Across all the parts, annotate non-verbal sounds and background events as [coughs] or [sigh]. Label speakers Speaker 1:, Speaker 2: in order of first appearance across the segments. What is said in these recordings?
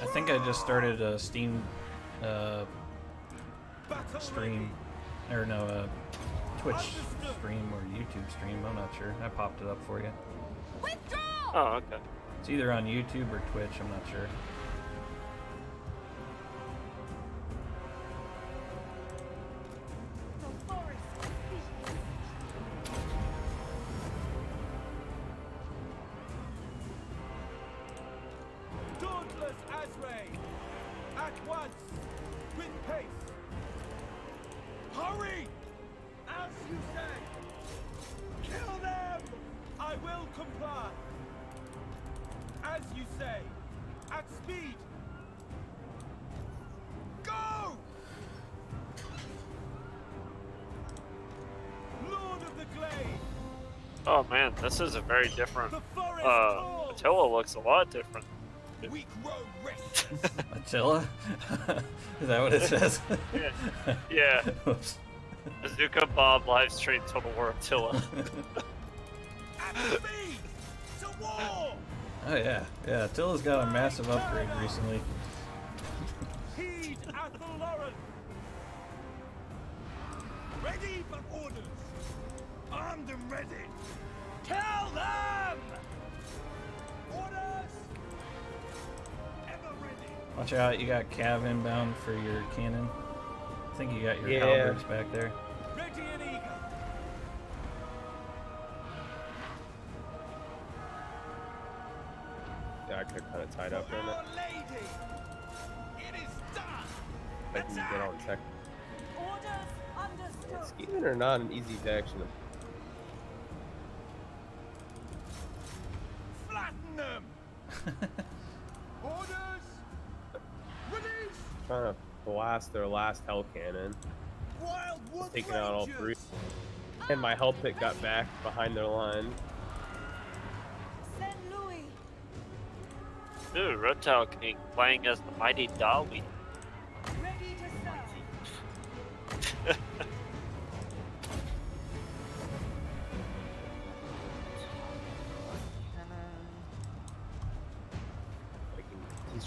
Speaker 1: I think I just started a Steam uh, stream, or no, a Twitch stream or YouTube stream. I'm not sure. I popped it up for you.
Speaker 2: Withdraw!
Speaker 3: Oh, okay.
Speaker 1: It's either on YouTube or Twitch. I'm not sure.
Speaker 3: This is a very different. Uh,
Speaker 4: calls!
Speaker 3: Attila looks a lot different.
Speaker 4: We grow restless! [laughs]
Speaker 1: Attila? [laughs] Is that what it says? [laughs]
Speaker 3: Yeah. Yeah.
Speaker 1: Oops.
Speaker 3: Bazooka Bob live stream Total War Attila.
Speaker 4: At speed! To war!
Speaker 1: Oh yeah, yeah. Attila's got a massive upgrade recently. Cav inbound for your cannon. I think you got your
Speaker 5: Yeah.
Speaker 1: halberds back there.
Speaker 4: Ready and eager!
Speaker 5: Yeah, I could kind of tied up
Speaker 4: For
Speaker 5: in it.
Speaker 4: Lady! It is done!
Speaker 5: I can get all tech.
Speaker 2: Orders understood.
Speaker 5: Skaven are not an easy action.
Speaker 4: Flatten them! [laughs] Orders! Release!
Speaker 5: Trying to blast their last hell cannon,
Speaker 4: Wildwood
Speaker 5: taking out all three. And my hell pit got back behind their line.
Speaker 2: Saint Louis.
Speaker 3: Dude, Reptile King playing as the mighty Dolly.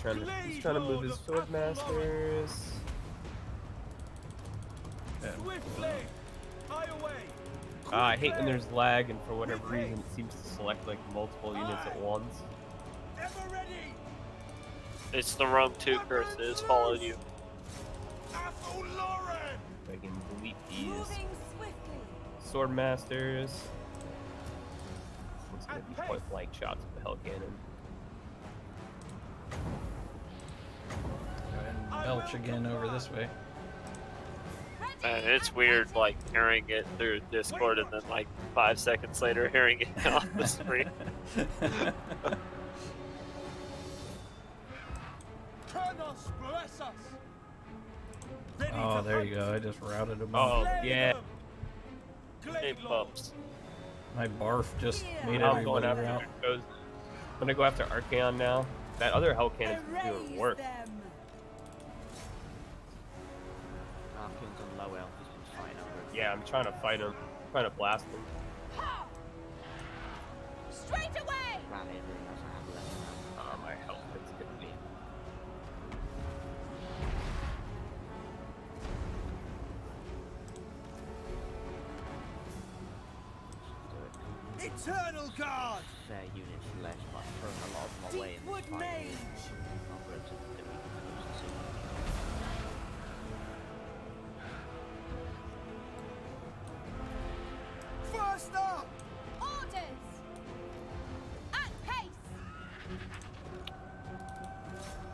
Speaker 5: Trying to he's trying to move his sword masters.
Speaker 4: Swiftly! High away!
Speaker 5: Ah, I hate when there's lag and for whatever reason it seems to select like multiple units at once.
Speaker 3: It's the Rome 2 curse. It has followed you.
Speaker 5: I can delete these
Speaker 2: Moving swiftly.
Speaker 5: sword masters. It's gonna be point blank shots with the hell cannon.
Speaker 1: Belch again over this way.
Speaker 3: And it's weird, like hearing it through Discord and then like five seconds later hearing it [laughs] on the screen.
Speaker 4: Kronos bless us! Ready
Speaker 1: oh, there you go. I just routed them
Speaker 5: Oh,
Speaker 1: all.
Speaker 5: Yeah.
Speaker 4: them.
Speaker 3: Hey,
Speaker 4: Glade
Speaker 3: pups.
Speaker 1: My barf just
Speaker 2: Yeah.
Speaker 1: made
Speaker 5: I'm going
Speaker 1: everybody
Speaker 5: after
Speaker 1: out.
Speaker 5: goes. I'm gonna go after Archaon now. That other hell cannon's doing work.
Speaker 2: them.
Speaker 5: Yeah, I'm trying to fight him. I'm trying to blast him.
Speaker 2: Straight away.
Speaker 6: Rally everything else I have left now.
Speaker 5: Oh, ah, my health pit's gonna be.
Speaker 4: Eternal Guard!
Speaker 6: Fair units left, but I've thrown a lot of my way in this fight.
Speaker 2: Mage.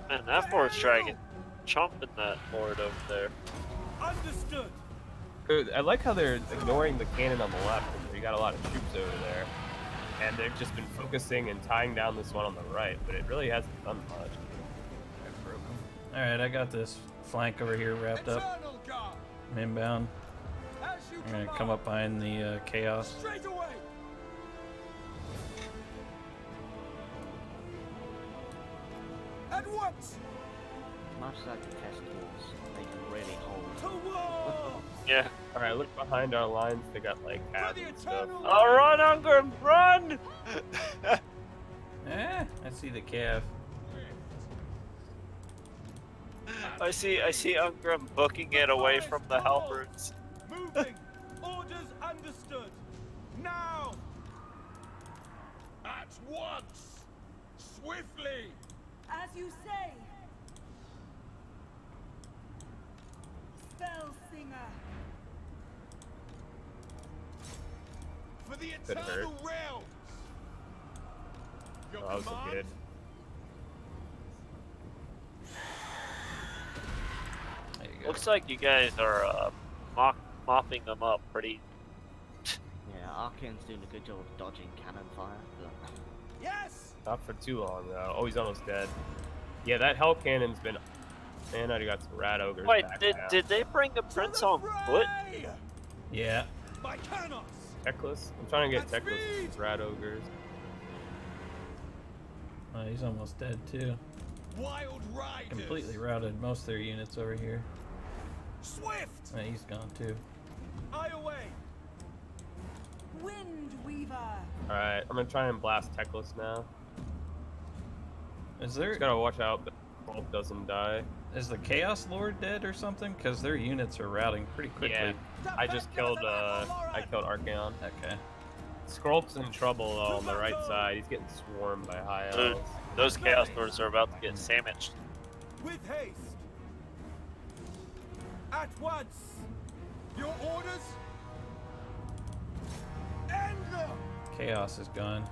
Speaker 3: Man, that forest dragon chomping that lord over there.
Speaker 4: Understood!
Speaker 5: Good. I like how they're ignoring the cannon on the left. and We got a lot of troops over there, and they've just been focusing and tying down this one on the right. But it really hasn't done much.
Speaker 1: All right, I got this flank over here wrapped up.
Speaker 4: Eternal Guard!
Speaker 1: I'm inbound. I'm gonna come up behind the uh, chaos.
Speaker 4: Straight away!
Speaker 5: Behind our lines. They got like
Speaker 4: For
Speaker 5: abs
Speaker 4: the
Speaker 5: and stuff.
Speaker 4: eternal
Speaker 3: Oh, run, Ungrim, run!
Speaker 1: Eh, I see the calf.
Speaker 3: I see. I see Ungrim booking it away from the halberds.
Speaker 7: Moving. Orders understood. Now. At once. Swiftly.
Speaker 4: As you say. Spell singer.
Speaker 7: For the
Speaker 5: Could've hurt.
Speaker 7: realms. Your
Speaker 5: Oh, that was so good.
Speaker 1: Go.
Speaker 3: Looks like you guys are uh, mop, mopping them up pretty. [laughs]
Speaker 6: Yeah, Arcane's doing a good job of dodging cannon fire, but
Speaker 7: Yes.
Speaker 5: Not for too long though. Oh, he's almost dead. Yeah, that hell cannon's been. Man, I got some rat ogres.
Speaker 3: Wait,
Speaker 5: back
Speaker 3: did
Speaker 5: now.
Speaker 3: did they bring the prince
Speaker 7: the
Speaker 3: on foot?
Speaker 7: fray!
Speaker 1: Yeah.
Speaker 7: By Canos.
Speaker 5: Teclis? I'm trying to get
Speaker 7: At
Speaker 5: Teclis
Speaker 7: speed!
Speaker 5: rat ogres.
Speaker 1: Oh, he's almost dead too.
Speaker 7: Wild riders.
Speaker 1: Completely routed most of their units over here.
Speaker 7: Swift.
Speaker 1: Oh, he's gone too.
Speaker 7: Eye away.
Speaker 4: Wind Weaver.
Speaker 5: Alright, I'm gonna try and blast Teclis now.
Speaker 1: Is there
Speaker 5: Just gotta watch out that Bolt doesn't die.
Speaker 1: is the Chaos Lord dead or something? Because their units are routing pretty quickly.
Speaker 5: Yeah, I just killed, uh, I killed Archaon.
Speaker 1: Okay.
Speaker 5: Skrulp's in trouble though on the right side. He's getting swarmed by high
Speaker 3: Dude,
Speaker 5: elves.
Speaker 3: those chaos lords are about to get sandwiched.
Speaker 7: With haste. At once. Your orders. End them.
Speaker 1: Chaos is gone.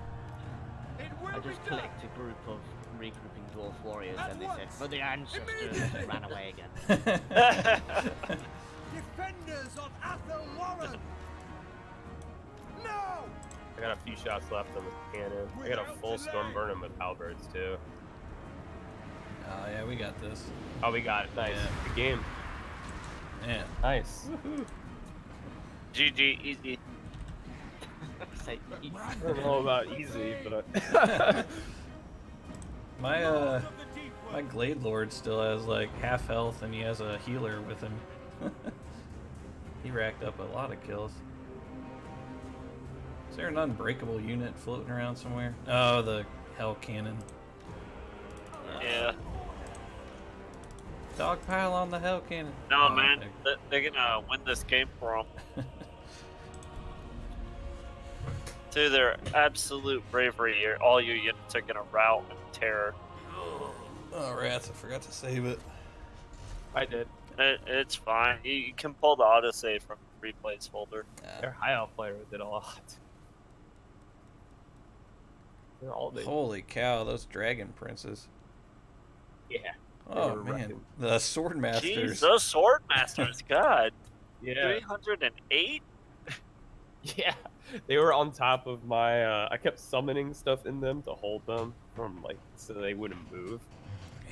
Speaker 7: It will
Speaker 6: I just
Speaker 7: done.
Speaker 6: clicked a group of regrouping dwarf warriors
Speaker 7: At
Speaker 6: and they said,
Speaker 7: once!
Speaker 6: for the ancestors, and ran away again. [laughs] [laughs]
Speaker 7: Defenders of Athel Loren. [laughs] Now.
Speaker 5: I got a few shots left on the cannon. I got a full storm burning with halberds too.
Speaker 1: Oh yeah, we got this.
Speaker 5: Oh, we got it. Nice.
Speaker 1: Yeah.
Speaker 5: Good game.
Speaker 1: Man.
Speaker 5: Nice.
Speaker 3: GG, easy. [laughs]
Speaker 6: Say, "Eat."
Speaker 5: I don't know about easy, but I... [laughs]
Speaker 1: My uh
Speaker 7: Lords of the deep
Speaker 1: my. Glade Lord still has like half health and he has a healer with him. He racked up a lot of kills. Is there an unbreakable unit floating around somewhere? Oh, the Hell Cannon.
Speaker 3: Yeah.
Speaker 1: Dogpile on the Hell Cannon.
Speaker 3: No,
Speaker 1: Oh,
Speaker 3: man,
Speaker 1: okay.
Speaker 3: th- they're gonna win this game for them. Through their absolute bravery, all your units are gonna rout in terror.
Speaker 1: Oh, rats, I forgot to save it.
Speaker 5: I did.
Speaker 3: It, it's fine. You, you can pull the autosave from the replays folder.
Speaker 5: Their high elf player did a lot. All they.
Speaker 1: Holy cow, those dragon princes.
Speaker 5: Yeah.
Speaker 1: Oh man,
Speaker 5: wrecking.
Speaker 1: the sword masters.
Speaker 3: Jeez, those sword masters, [laughs] God,
Speaker 5: Yeah.
Speaker 3: 308. [laughs]
Speaker 5: Yeah. They were on top of my. Uh, I kept summoning stuff in them to hold them from like so they wouldn't move.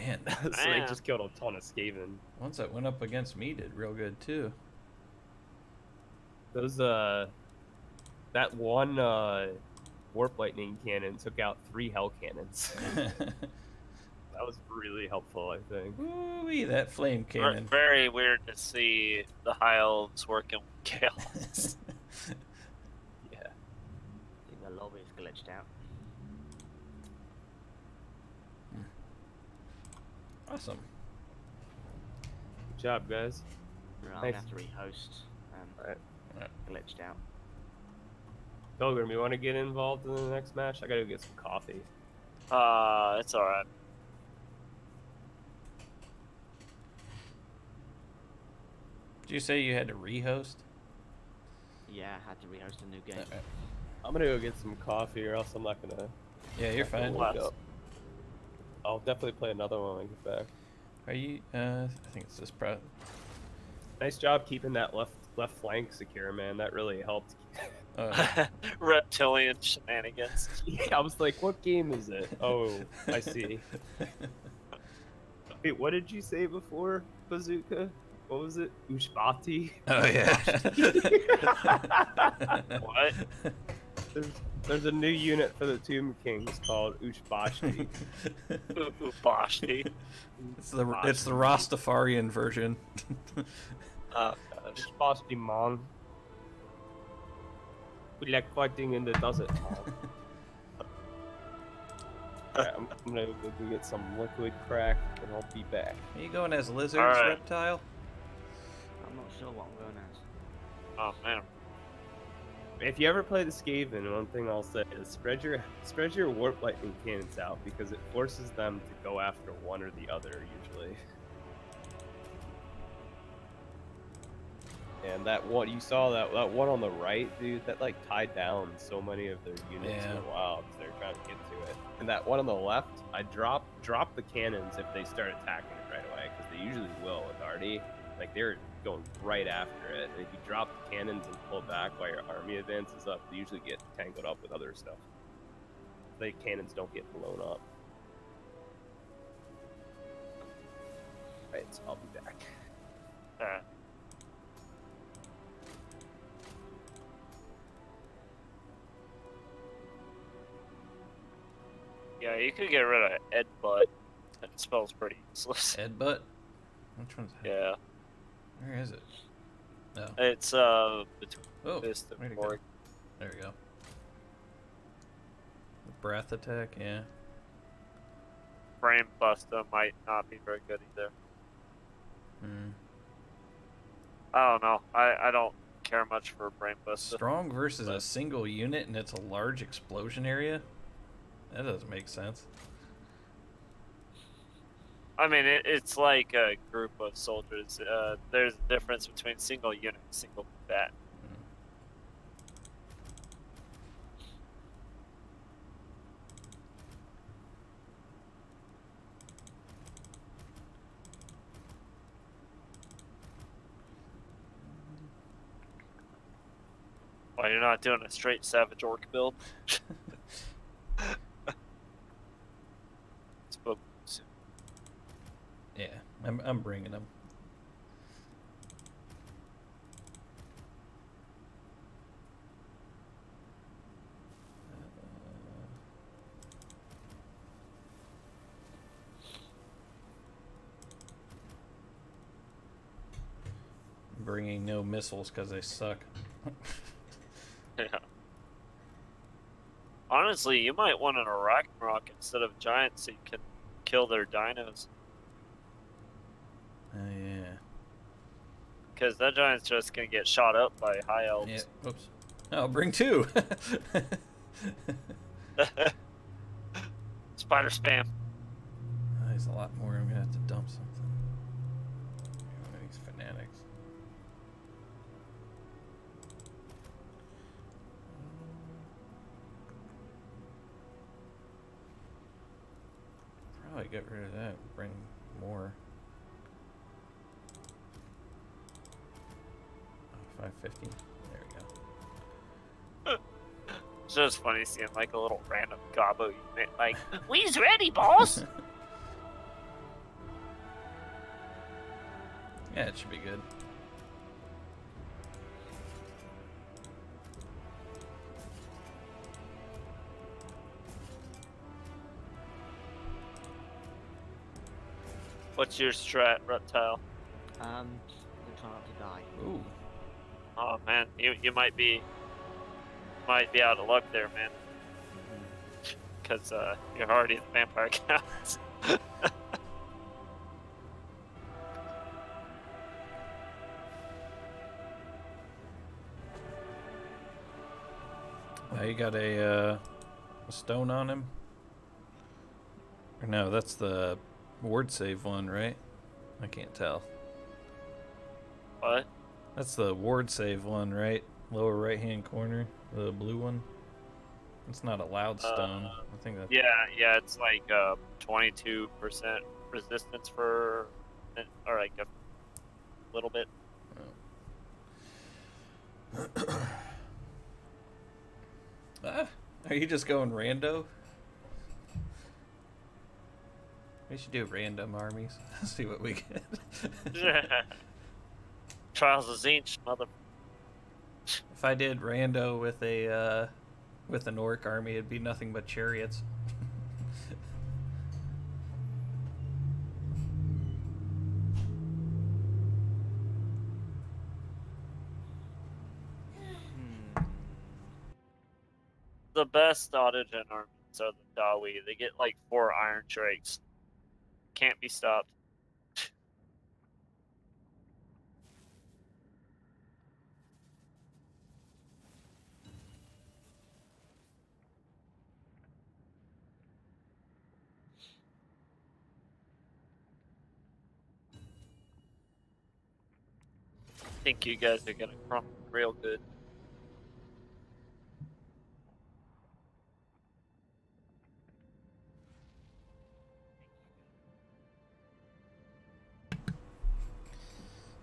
Speaker 1: Man, [laughs]
Speaker 5: so they
Speaker 3: Man.
Speaker 5: just killed a ton of Skaven.
Speaker 1: ones that went up against me did real good too.
Speaker 5: Those uh, that one uh, warp lightning cannon took out three hell cannons. [laughs] [laughs] that was really helpful, I think.
Speaker 1: Ooh, that flame
Speaker 3: Ver-
Speaker 1: cannon.
Speaker 3: Very weird to see the high elves working with chaos.
Speaker 5: Yeah.
Speaker 6: I think the lobby's glitched out.
Speaker 1: Awesome.
Speaker 5: Good job, guys.
Speaker 6: Right, I'm gonna have to rehost. Um,
Speaker 5: Alright.
Speaker 6: glitched out.
Speaker 5: Pilgrim, you want to get involved in the next match? I gotta go get some coffee.
Speaker 3: uh, it's alright.
Speaker 1: Did you say you had to rehost?
Speaker 6: Yeah, I had to rehost a new game.
Speaker 1: Okay.
Speaker 5: I'm gonna go get some coffee, or else I'm not gonna.
Speaker 1: Yeah, you're
Speaker 5: not gonna
Speaker 1: fine.
Speaker 5: wake
Speaker 3: Wow.
Speaker 5: up. I'll definitely play another one when I get back.
Speaker 1: Are you? Uh, I think it's this pro.
Speaker 5: Nice job keeping that left left flank secure, man. That really helped. [laughs]
Speaker 1: Uh, [laughs]
Speaker 3: Reptilian shenanigans. [laughs]
Speaker 5: I was like, what game is it? Oh, I see. Wait, what did you say before, Bazooka? What was it? Ushbati?
Speaker 1: oh yeah.
Speaker 3: What?
Speaker 5: There's, there's a new unit for the Tomb Kings called Ushbashi.
Speaker 3: Ubashi. [laughs]
Speaker 1: it's the it's the Rastafarian version. [laughs]
Speaker 3: Uh, Gosh.
Speaker 5: Ushbashi Mon. We like fighting in the desert. Mon. [laughs] Alright, I'm, I'm gonna go go get some liquid crack, and I'll be back.
Speaker 1: Are you going as lizards,
Speaker 3: Alright.
Speaker 1: reptile?
Speaker 6: I'm not sure what I'm going as.
Speaker 3: Oh man.
Speaker 5: If you ever play the Skaven, one thing I'll say is spread your spread your warp lightning cannons out because it forces them to go after one or the other usually. And that one you saw that that one on the right, dude, that like tied down so many of their units in
Speaker 1: Yeah.
Speaker 5: a while because they're trying to get to it. And that one on the left, I drop drop the cannons if they start attacking it right away because they usually will with Artie. Like they're going right after it. And if you drop the cannons and pull back while your army advances up, they usually get tangled up with other stuff. The cannons don't get blown up. Right, so I'll be back.
Speaker 3: Uh, yeah, you could get rid of Ed Butt. That spells pretty useless.
Speaker 1: Headbutt? Which one's head?
Speaker 3: Yeah,
Speaker 1: Where is it? No.
Speaker 3: it's uh between
Speaker 1: Oh,
Speaker 3: this and
Speaker 1: go? There we go. The breath attack, yeah.
Speaker 3: Brain Bursta might not be very good either.
Speaker 1: Hmm.
Speaker 3: I don't know. I I don't care much for Brain Bursta.
Speaker 1: Strong versus a single unit and it's a large explosion area? That doesn't make sense.
Speaker 3: I mean, it, it's like a group of soldiers. Uh, there's a difference between single unit and single bat. Why you're not doing a straight savage orc build? [laughs]
Speaker 1: Yeah, I'm, I'm bringing them. Bringing no missiles because they suck. [laughs]
Speaker 3: Yeah. Honestly, you might want an Iraq rock instead of giant so you can kill their dinos.
Speaker 1: Oh yeah.
Speaker 3: Because that giant's just gonna get shot up by high elves.
Speaker 1: Yeah. Whoops. Oh, bring two. [laughs]
Speaker 3: Spider spam.
Speaker 1: Ah, there's a lot more. I'm gonna have to dump something. These fanatics. Probably get rid of that. Bring more. Oh, 550. There we go.
Speaker 3: It's just funny seeing like a little random gobbo unit like, [laughs] We's ready, boss! [laughs]
Speaker 1: Yeah, it should be good.
Speaker 3: What's your strat, reptile?
Speaker 6: Um, I'm trying not to die.
Speaker 1: Ooh.
Speaker 3: Oh man, you you might be might be out of luck there, man. Because uh, you're already in the vampire counts. [laughs]
Speaker 1: Now you got a, uh, a stone on him? Or no, that's the ward save one, right? I can't tell. That's the ward save one, right? Lower right hand corner, the blue one. It's not a loud stone.
Speaker 3: Uh,
Speaker 1: I think that's
Speaker 3: Yeah, yeah, it's like uh, 22% resistance for, or like a little bit. [coughs]
Speaker 1: Ah, are you just going rando? We should do random armies. [laughs] See what we get. [laughs] [laughs]
Speaker 3: Of mother.
Speaker 1: if I did rando with a uh, with an orc army, it'd be nothing but chariots.
Speaker 6: Hmm.
Speaker 3: The best autogen armies are the Dawi. They get like four Iron Drakes. Can't be stopped. Think you guys are gonna crumble real good.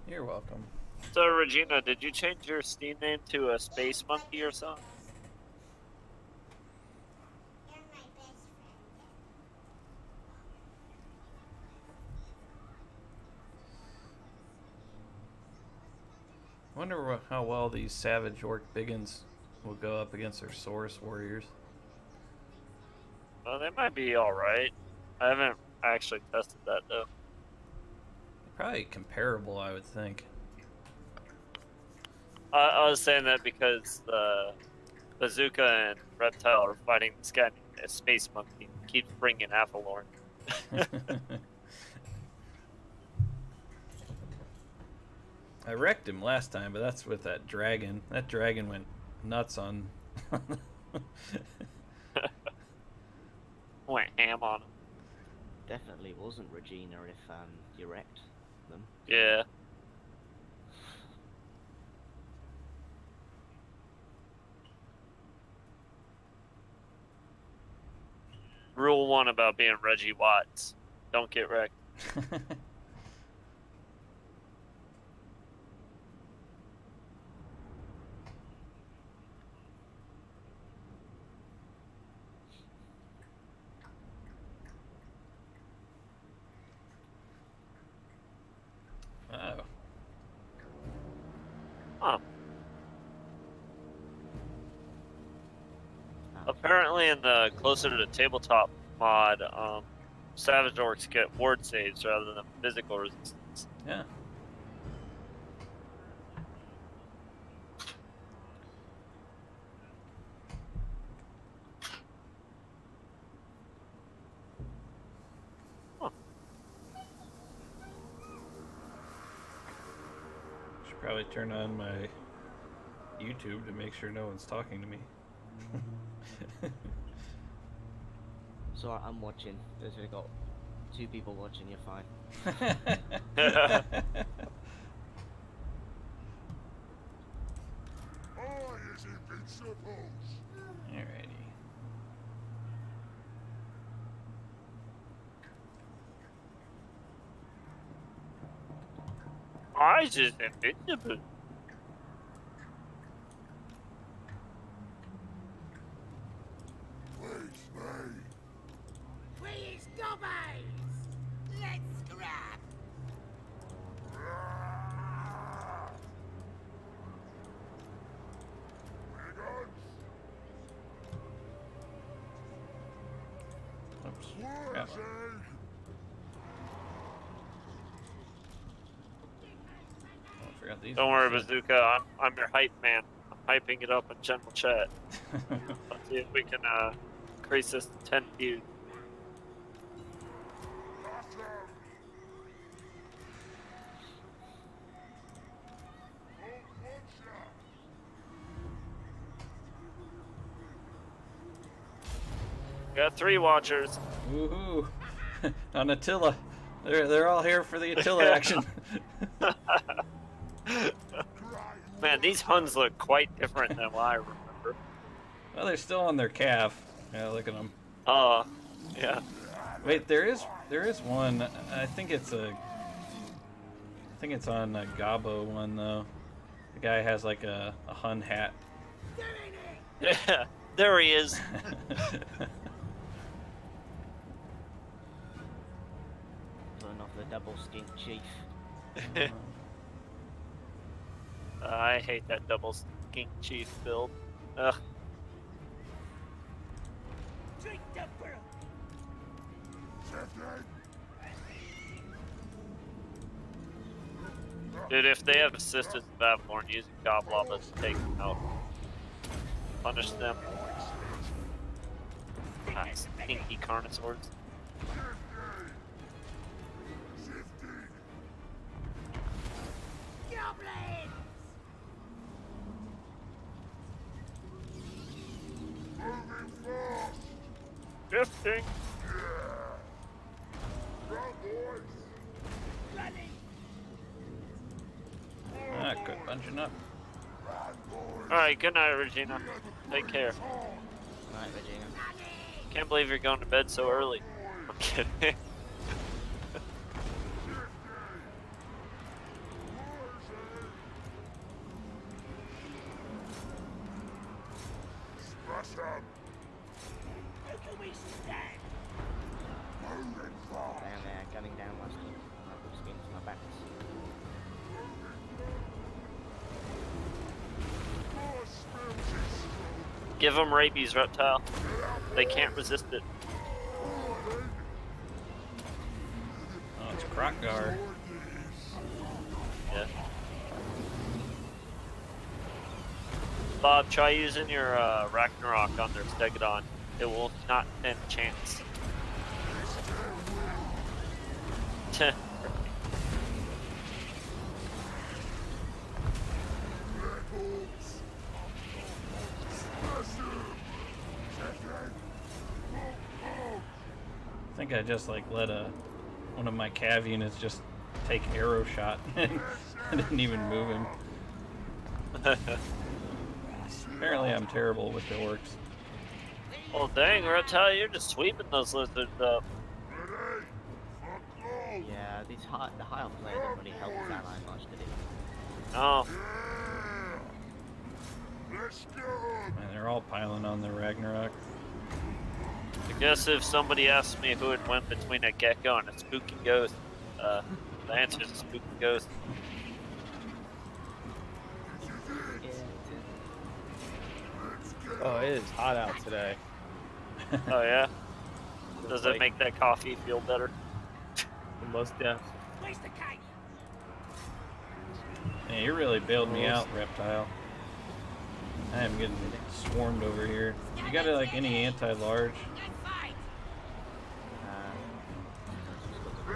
Speaker 1: You're welcome.
Speaker 3: So Regina, did you change your Steam name to a Space Monkey or something?
Speaker 1: Wonder how well these Savage Orc Biggins will go up against their Saurus warriors.
Speaker 3: Well, they might be all right. I haven't actually tested that though.
Speaker 1: Probably comparable, I would think.
Speaker 3: I, I was saying that because the bazooka and reptile are fighting this guy, named a space monkey. Keeps bringing Athel Loren. [laughs] [laughs]
Speaker 1: I wrecked him last time, but that's with that dragon. That dragon went nuts on. [laughs]
Speaker 3: Went ham on him.
Speaker 6: Definitely wasn't Regina if um, you wrecked them.
Speaker 3: Yeah. Rule one about being Reggie Watts: don't get wrecked. [laughs]
Speaker 1: oh.
Speaker 3: Huh.
Speaker 6: Ah,
Speaker 3: Apparently, in the closer to the tabletop mod, um, Savage Orcs get ward saves rather than physical resistance.
Speaker 1: Yeah.
Speaker 3: Huh.
Speaker 1: Should probably turn on my YouTube to make sure no one's talking to me. [laughs]
Speaker 6: So I'm watching. There's only got two people watching. You're fine.
Speaker 1: Alrighty.
Speaker 3: I just invincible.
Speaker 7: Please me.
Speaker 4: Please, gobbies! Let's scrap!
Speaker 1: Oh, I forgot these.
Speaker 3: Don't worry. Bazooka. I'm, I'm your hype man. I'm hyping it up in general chat. [laughs] Let's see if we can uh, increase this to 10 views.
Speaker 7: Awesome. Oh, watch out.
Speaker 3: We got three watchers.
Speaker 1: Woohoo! [laughs] On Attila. They're, they're all here for the Attila [laughs] action. [laughs]
Speaker 3: Man, these Huns look quite different than what I remember.
Speaker 1: well, they're still on their calf. Yeah, look at them.
Speaker 3: Oh, yeah.
Speaker 1: Wait, there is there is one. I think it's a. I think it's on a Gabo one though. The guy has like a, a Hun hat.
Speaker 3: Yeah, there he is.
Speaker 6: Pulling off the double skink chief. [laughs]
Speaker 3: I hate that double skink chief build. Ugh.
Speaker 4: Drink the world!
Speaker 3: Dude, if they have assistance of Avelorn using Goblobas to take them out, punish them. I Ah, stinky carnosaurs.
Speaker 4: Goblins!
Speaker 7: Moving fast.
Speaker 3: Drifting.
Speaker 7: Run,
Speaker 1: Ah, quit bunching up.
Speaker 3: Alright, good night, Regina. Take care.
Speaker 6: Right, Regina.
Speaker 3: Can't believe you're going to bed so early. I'm kidding. [laughs] rabies, reptile. They can't resist it.
Speaker 1: Oh, it's Krokgar.
Speaker 3: Yeah. Bob, try using your uh, Arachnarok on their Stegodon. It will not stand a chance.
Speaker 1: I just like let a one of my cav units just take arrow shot. [laughs] I didn't even move him. Apparently, I'm terrible with the orcs.
Speaker 3: oh dang, Reptile, you're just sweeping those lizards up.
Speaker 7: Ready. Fuck close.
Speaker 6: Yeah, these high, the high up player didn't really help his ally much, did he?
Speaker 3: Oh,
Speaker 7: Yeah. Let's get 'em.
Speaker 1: And they're all piling on the Arachnarok.
Speaker 3: I guess if somebody asked me who would went between a gecko and a spooky ghost, uh, the answer is a spooky ghost.
Speaker 5: Oh, it is hot out today.
Speaker 3: Oh yeah? Does it make that coffee feel better?
Speaker 5: Most deaf.
Speaker 4: Where's the cake?
Speaker 1: Yeah, you really bailed me out, Reptile. I am getting swarmed over here. You got like any anti-large?
Speaker 4: Let's fight!
Speaker 6: Uh,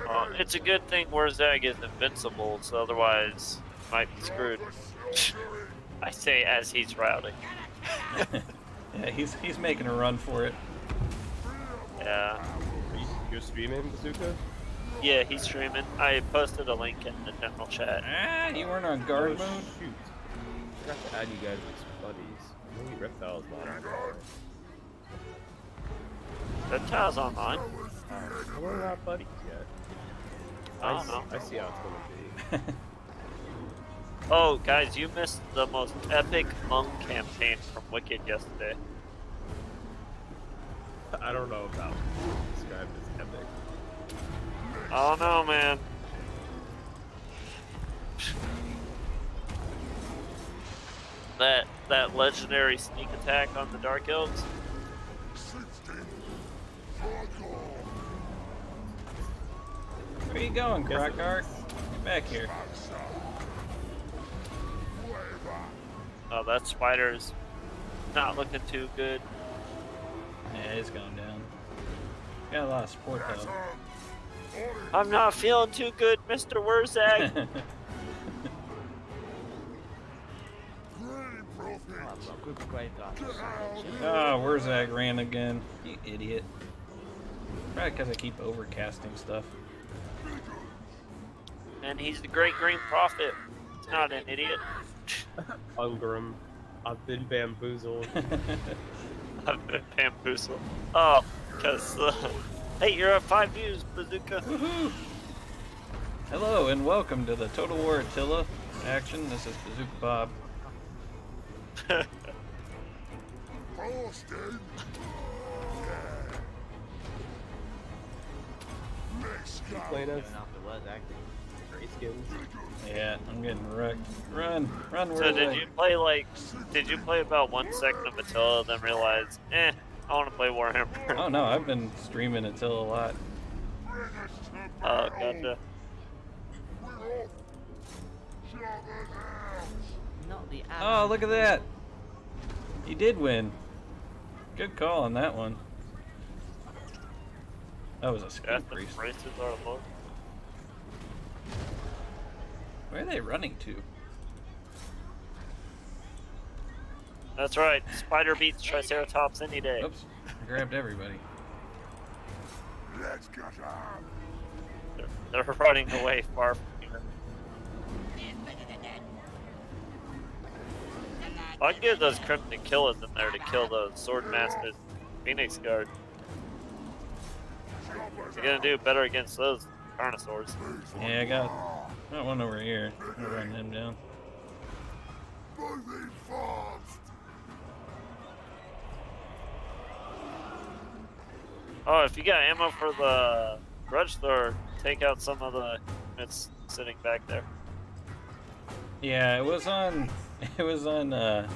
Speaker 3: Uh, it's a good thing Wurrzag is invincible, so otherwise might be screwed. I say as he's routing. [laughs]
Speaker 1: yeah, he's he's making a run for it.
Speaker 3: Yeah.
Speaker 5: Are you, you're streaming Bazooka?
Speaker 3: Yeah, he's streaming. I posted a link in the general chat.
Speaker 1: Ah, you weren't on guard
Speaker 5: oh,
Speaker 1: mode.
Speaker 5: shoot. I forgot to add you guys as buddies. Maybe Reptile's not on there.
Speaker 3: Reptile's online.
Speaker 5: Uh, we're not buddies
Speaker 3: I don't
Speaker 5: s-
Speaker 3: know.
Speaker 5: I see how it's gonna be. [laughs]
Speaker 3: Oh, guys, you missed the most epic monk campaign from Wicked yesterday.
Speaker 5: I don't know about described as epic.
Speaker 3: I don't know, man. That that legendary sneak attack on the Dark Elves.
Speaker 1: Where you going, Krokgar? Get back here.
Speaker 3: Oh, that spider's not looking too good.
Speaker 1: Yeah, it's going down. Got a lot of support
Speaker 7: That's
Speaker 1: though.
Speaker 7: 'em. On it.
Speaker 3: I'm not feeling too good, Mr. Wurrzag.
Speaker 7: Green
Speaker 6: oh,
Speaker 7: profit.
Speaker 6: I've got a group of grave guards. [laughs] or something.
Speaker 1: Ah, where's Zag ran again? You idiot. Probably because I keep overcasting stuff.
Speaker 3: And he's the great green prophet. He's not an idiot. [laughs]
Speaker 5: Ungrim, I've been bamboozled. [laughs]
Speaker 3: I've been bamboozled. Oh, because, uh, hey, you're at five views, Bazooka.
Speaker 1: Woohoo! Hello and welcome to the Total War Attila action. This is Bazooka Bob.
Speaker 7: Boston. Yeah. Next guy.
Speaker 5: Playing as
Speaker 6: Good enough it was, actually.
Speaker 5: Grayskins.
Speaker 1: Yeah, I'm getting wrecked. Run, run,
Speaker 3: so did
Speaker 1: Zag?
Speaker 3: you play, like, did you play about one second of Attila, then realize, eh, I want to play Warhammer? [laughs]
Speaker 1: Oh no, I've been streaming Attila a lot.
Speaker 7: Bring us to
Speaker 3: Oh,
Speaker 7: battle.
Speaker 3: gotcha.
Speaker 7: We're off. Shut it out.
Speaker 6: Not the
Speaker 1: Oh, look at that! He did win. Good call on that one. That was a skin
Speaker 3: Death
Speaker 1: priest.
Speaker 3: embraces our Lord.
Speaker 1: Where are they running to?
Speaker 3: That's right. Spider beats Triceratops any day.
Speaker 1: Oops, I grabbed everybody.
Speaker 7: Let's get out.
Speaker 3: They're, they're running away far from here. I'd give those Crimson Killers in there to kill those Sword Masters Phoenix Guard. You're gonna do better against those Carnosaurs.
Speaker 1: Yeah, I got, got one over here. I'll run him down.
Speaker 7: Moving fast.
Speaker 3: Oh, if you got ammo for the grudge thrower, take out some of the units sitting back there.
Speaker 1: Yeah, it was on. [laughs] It was on. uh...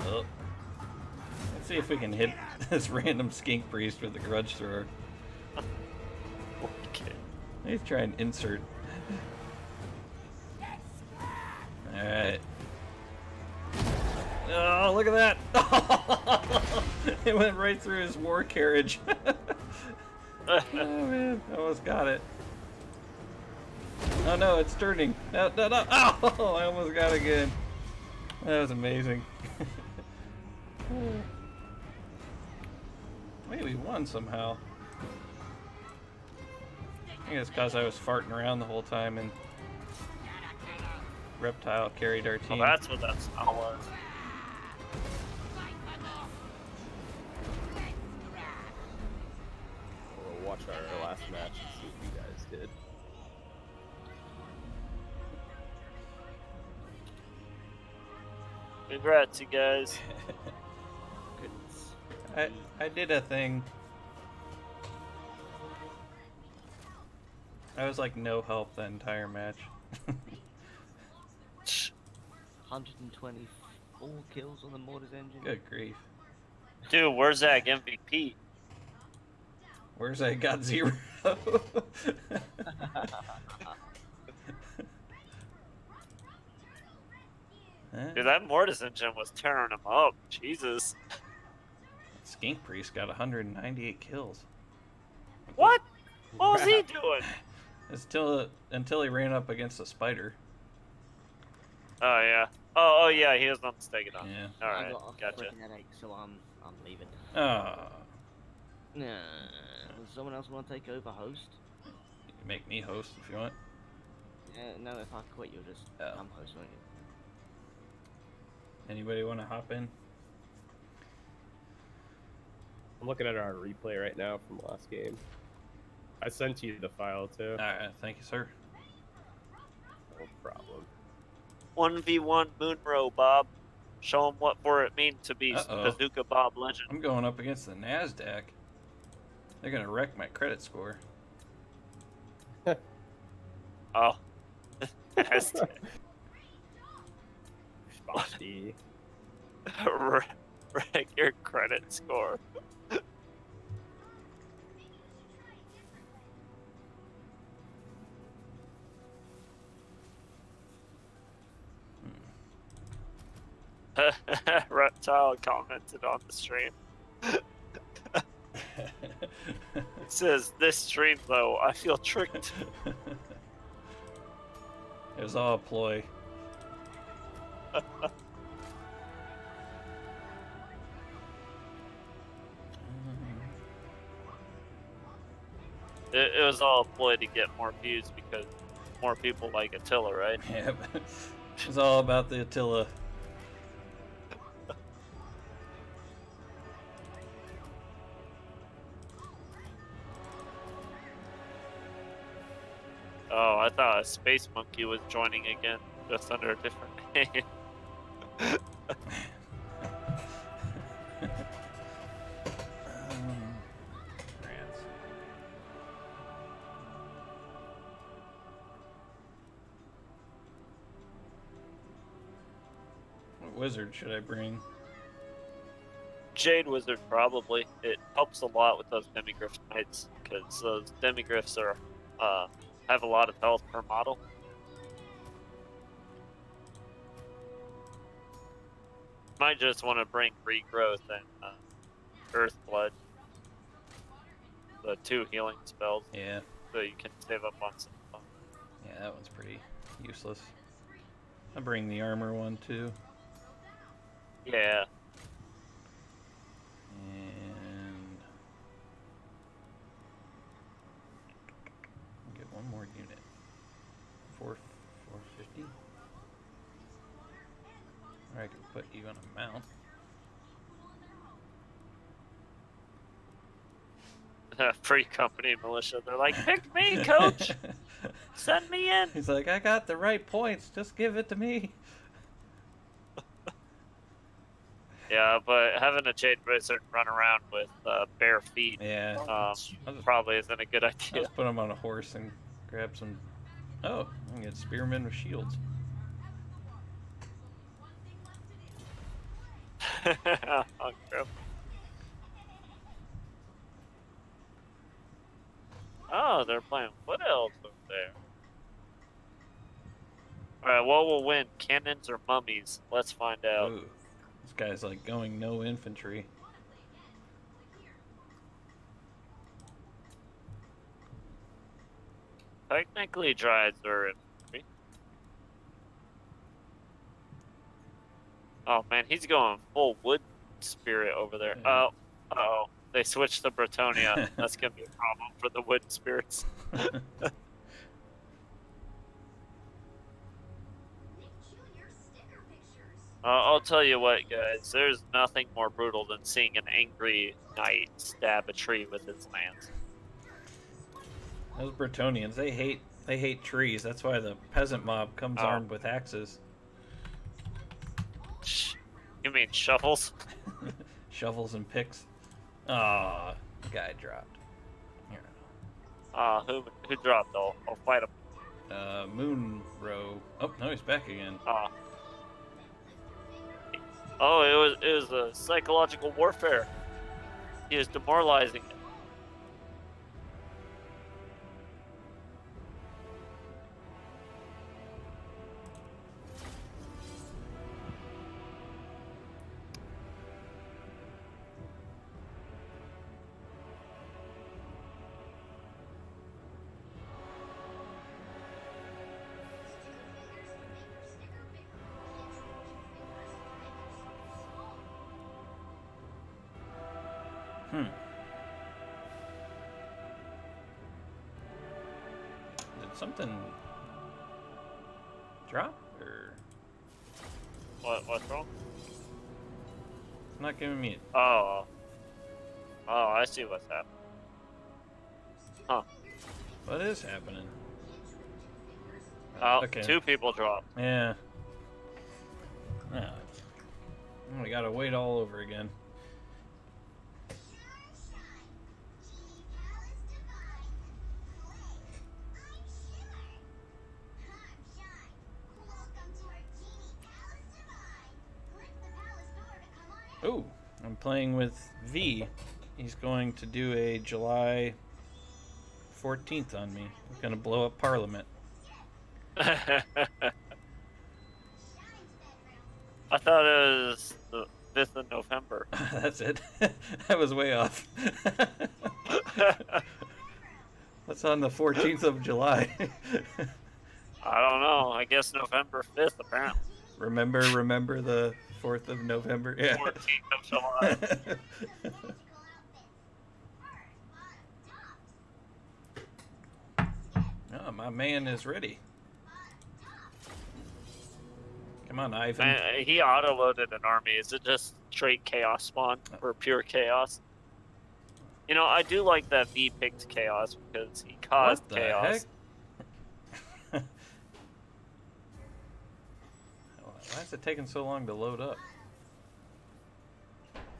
Speaker 1: Oh. Let's see if we can hit [laughs] this random skink priest with the grudge thrower.
Speaker 3: Okay.
Speaker 1: Let's try and insert. Alright. Oh, look at that! [laughs] it went right through his war carriage. [laughs] oh man, I almost got it. Oh no, it's turning. No, no, no! [laughs] Oh, I almost got it again. That was amazing. Wait, we won somehow. I think it's because I was farting around the whole time and Reptile carried our
Speaker 3: Oh,
Speaker 1: team.
Speaker 3: that's what that smell was.
Speaker 5: We'll watch our last match and see what you guys did.
Speaker 3: Congrats, you guys. [laughs]
Speaker 1: I I did a thing. I was like no help the entire match. [laughs]
Speaker 6: 124 kills on the Mortis engine.
Speaker 1: Good grief.
Speaker 3: Dude, where's that MVP?
Speaker 1: Where's that got zero? [laughs]
Speaker 3: Dude, that Mortis engine was tearing him up. Jesus.
Speaker 1: Skink Priest got 198 kills.
Speaker 3: What? What was he doing?
Speaker 1: Until until he ran up against a spider.
Speaker 3: Oh yeah. Oh oh yeah, he was on mistaken on.
Speaker 1: Yeah.
Speaker 3: All
Speaker 6: I got a
Speaker 3: gotcha.
Speaker 6: headache, so I'm I'm leaving.
Speaker 1: Ah,
Speaker 6: Nah, does someone else want to take over host?
Speaker 1: you can make me host if you want.
Speaker 6: Yeah, no, if I quit, you'll just
Speaker 1: Oh.
Speaker 6: come host, won't you?
Speaker 1: Anybody want to hop in?
Speaker 5: I'm looking at our replay right now from last game. I sent you the file too.
Speaker 1: Alright, thank you, sir.
Speaker 5: No problem.
Speaker 3: One v one Moonrow Bob. Show him what for it means to be
Speaker 1: Uh-oh.
Speaker 3: Bazooka Bob Legend.
Speaker 1: I'm going up against the Nasdaq. They're gonna wreck my credit score. [laughs]
Speaker 3: Oh. That's [laughs]
Speaker 5: Spotty. [laughs]
Speaker 3: wreck your credit score. [laughs] Reptile commented on the stream. [laughs] It says, This stream, though, I feel tricked.
Speaker 1: it was all a ploy. [laughs]
Speaker 3: It, it was all a ploy to get more views because more people like Attila, right?
Speaker 1: Yeah, but it was all about the Attila.
Speaker 3: Thought a space monkey was joining again, just under a different [laughs] name.
Speaker 1: Um, What wizard should I bring?
Speaker 3: Jade Wizard probably. It helps a lot with those Demigryph Knights because those Demigryphs are uh, have a lot of health per model. Might just want to bring regrowth and uh, Earthblood. the two healing spells,
Speaker 1: Yeah,
Speaker 3: so you can save up on some.
Speaker 1: yeah, that one's pretty useless. I'll bring the armor one too.
Speaker 3: Yeah.
Speaker 1: And I'll get one more unit. Four four fifty. Or I could put you on a mount.
Speaker 3: Free company militia. They're like, pick me, coach. [laughs] Send me in.
Speaker 1: He's like, I got the right points. Just give it to me. [laughs]
Speaker 3: Yeah, but having a Jade Wizard run around with uh, bare feet
Speaker 1: Yeah.
Speaker 3: um,
Speaker 1: just,
Speaker 3: probably isn't a good
Speaker 1: I'll
Speaker 3: idea.
Speaker 1: just put him on a horse and grab some. Oh, I can get spearmen with shields. [laughs]
Speaker 3: Oh, crap. Oh, they're playing what else over there? Alright, what will win? Cannons or mummies? Let's find out.
Speaker 1: Ooh, this guy's like going no infantry.
Speaker 3: Technically, Dryads are infantry. Oh man, he's going full wood spirit over there.
Speaker 1: Yeah.
Speaker 3: Oh, oh, they switch to Bretonnia. That's gonna be a problem for the wood spirits. [laughs] Uh, I'll tell you what, guys. There's nothing more brutal than seeing an angry knight stab a tree with his lance.
Speaker 1: Those Bretonnians, they hate they hate trees. That's why the peasant mob comes
Speaker 3: Oh.
Speaker 1: armed with axes,
Speaker 3: You mean shovels? [laughs]
Speaker 1: shovels, and picks. Ah, guy dropped. Here.
Speaker 3: Uh, who who dropped? I'll, I'll fight him.
Speaker 1: Uh, Moon Row. Oh no, he's back again.
Speaker 3: Uh, oh, it was it was a psychological warfare. He is demoralizing
Speaker 1: something drop or
Speaker 3: What what's wrong?
Speaker 1: it's not giving me?
Speaker 3: Oh, oh, I see what's happening. Huh.
Speaker 1: What is happening?
Speaker 3: Oh,
Speaker 1: okay.
Speaker 3: two people dropped.
Speaker 1: Yeah. Yeah. We gotta wait all over again. Oh, I'm playing with V. He's going to do a July 14th on me. He's gonna blow up Parliament. [laughs]
Speaker 3: I thought it was the fifth of November. [laughs]
Speaker 1: That's it. [laughs] that was way off. What's on the 14th of July?
Speaker 3: I don't know. I guess November fifth, apparently.
Speaker 1: remember, remember the 4th of November? Yeah.
Speaker 3: Fourteenth of July.
Speaker 1: oh, [laughs] my man is ready. Come on, Ivan.
Speaker 3: Man, he auto-loaded an army. Is it just straight chaos spawn uh. or pure chaos? You know, I do like that V picked chaos because he caused
Speaker 1: what the
Speaker 3: chaos.
Speaker 1: heck? Why is it taking so long to load up?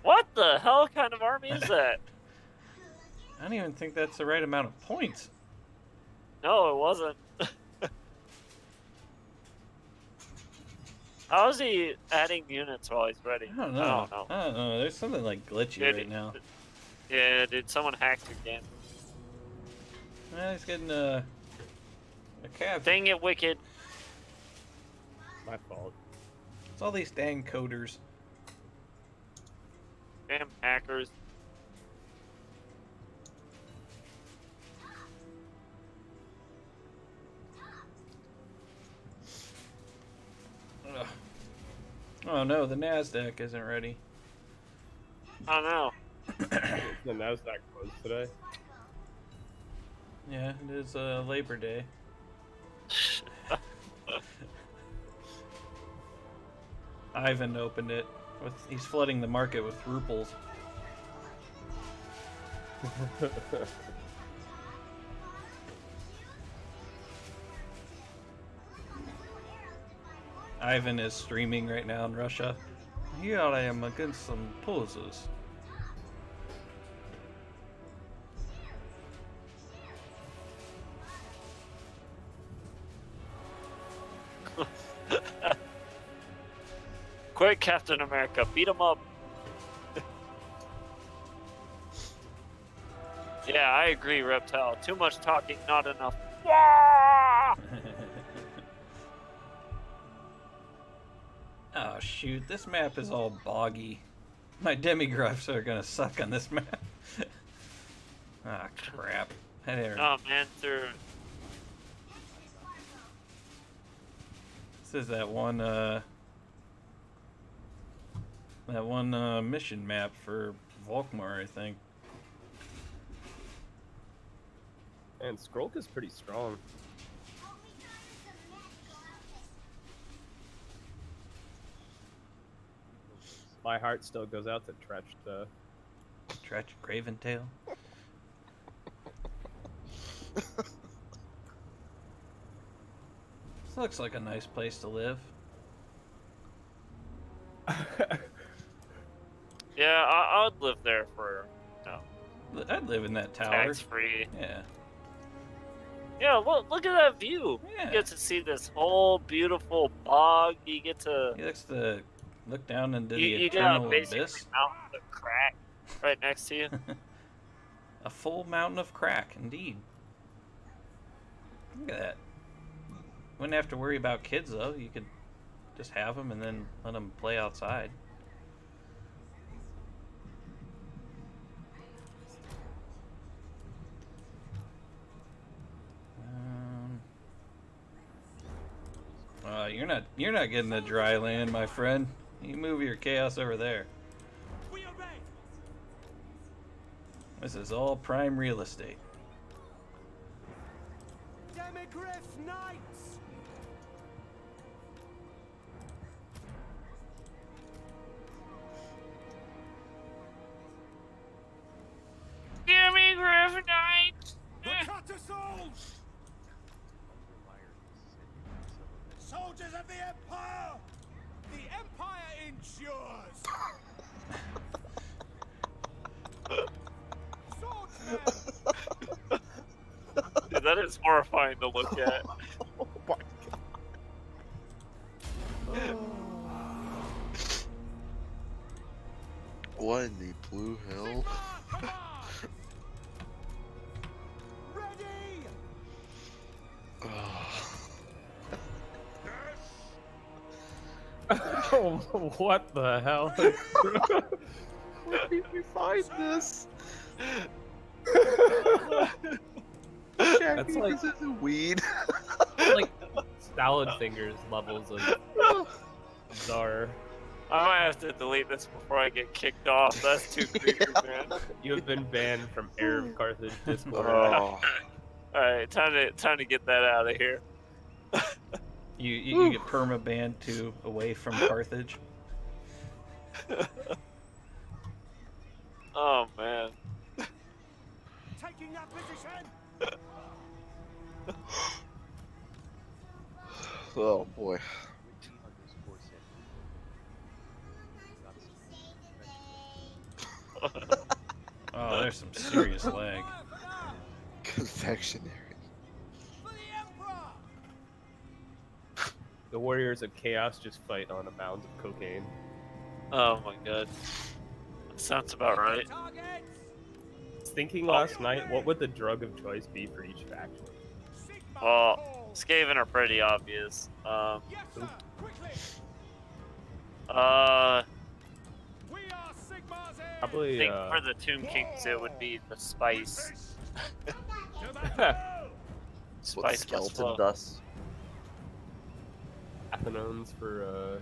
Speaker 3: What the hell kind of army is that? [laughs]
Speaker 1: I don't even think that's the right amount of points.
Speaker 3: no, it wasn't. [laughs] How is he adding units while he's ready?
Speaker 1: I don't know.
Speaker 3: I don't know.
Speaker 1: I don't know. There's something like glitchy
Speaker 3: Dude,
Speaker 1: right now.
Speaker 3: Yeah, did someone hack your game?
Speaker 1: Well, he's getting a a cab.
Speaker 3: Dang it, Wicked.
Speaker 5: My fault.
Speaker 1: It's all these dang coders.
Speaker 3: Damn hackers. Ugh.
Speaker 1: Oh no, the NASDAQ isn't ready.
Speaker 3: I know. [coughs]
Speaker 5: the NASDAQ closed today.
Speaker 1: Yeah, it is uh, Labor Day. Ivan opened it. With he's flooding the market with ruples. [laughs] Ivan is streaming right now in Russia. Here I am against some posers.
Speaker 3: Quick, Captain America, beat him up. [laughs] yeah, I agree, Reptile. Too much talking, not enough. Yeah! [laughs]
Speaker 1: oh shoot, this map is all boggy. My demigryphs are gonna suck on this map. [laughs] Ah crap. There.
Speaker 3: Oh man,
Speaker 1: This is that one uh that one uh mission map for Volkmar, I think.
Speaker 5: And Skrolk is pretty strong. My heart still goes out to Tretch though.
Speaker 1: Tretch Craventail. [laughs] this looks like a nice place to live. [laughs]
Speaker 3: yeah. I, I'd live there for no
Speaker 1: I'd live in that tower.
Speaker 3: tax free.
Speaker 1: Yeah.
Speaker 3: Yeah, look look at that view.
Speaker 1: Yeah.
Speaker 3: You get to see this whole beautiful bog. You get to
Speaker 1: He likes to look down into
Speaker 3: you,
Speaker 1: the
Speaker 3: you
Speaker 1: eternal abyss.
Speaker 3: a mountain of crack right next to you. [laughs]
Speaker 1: A full mountain of crack, indeed. Look at that. Wouldn't have to worry about kids though. You could just have them and then let them play outside. Uh, you're not you're not getting the dry land, my friend. You move your chaos over there. This is all prime real estate.
Speaker 4: Demigryph Knights.
Speaker 3: Give me Gryffindite.
Speaker 4: The Cutter Souls. Soldiers of the Empire. The Empire endures. [laughs] Swordsman.
Speaker 3: Dude, that is horrifying to look at. [laughs]
Speaker 8: Oh my What in the blue hell?
Speaker 4: Sigmar, come [laughs] on. Ready.
Speaker 5: Oh, [laughs] what the hell?
Speaker 8: Where did we find this?
Speaker 5: That's like
Speaker 8: this isn't weed.
Speaker 5: like salad fingers levels of bizarre.
Speaker 3: I might have to delete this before I get kicked off. That's too [laughs] creepy, man.
Speaker 5: You have been banned from Heir of Carthage Discord.
Speaker 8: Oh, [laughs]
Speaker 3: All right, time to time to get that out of here.
Speaker 1: You you, you get perma banned to away from [laughs] Carthage. [laughs]
Speaker 3: Oh man.
Speaker 4: Taking that position. [laughs]
Speaker 8: oh boy.
Speaker 1: Oh, there's some serious lag.
Speaker 8: Confectionery.
Speaker 4: The
Speaker 5: Warriors of Chaos just fight on abounds of cocaine.
Speaker 3: Oh my god. That Sounds about right.
Speaker 4: Targets.
Speaker 5: I was thinking last night, what would the drug of choice be for each faction?
Speaker 3: Well,
Speaker 4: falls.
Speaker 3: Skaven are pretty obvious. Um,
Speaker 4: Yes,
Speaker 3: uh,
Speaker 4: We are Sigmar's heirs.
Speaker 3: I think
Speaker 5: uh,
Speaker 3: for the Tomb Kings it would be the spice. [laughs] [laughs]
Speaker 8: What
Speaker 3: Spice
Speaker 8: skeleton
Speaker 3: flow.
Speaker 8: dust?
Speaker 5: Athenones for uh,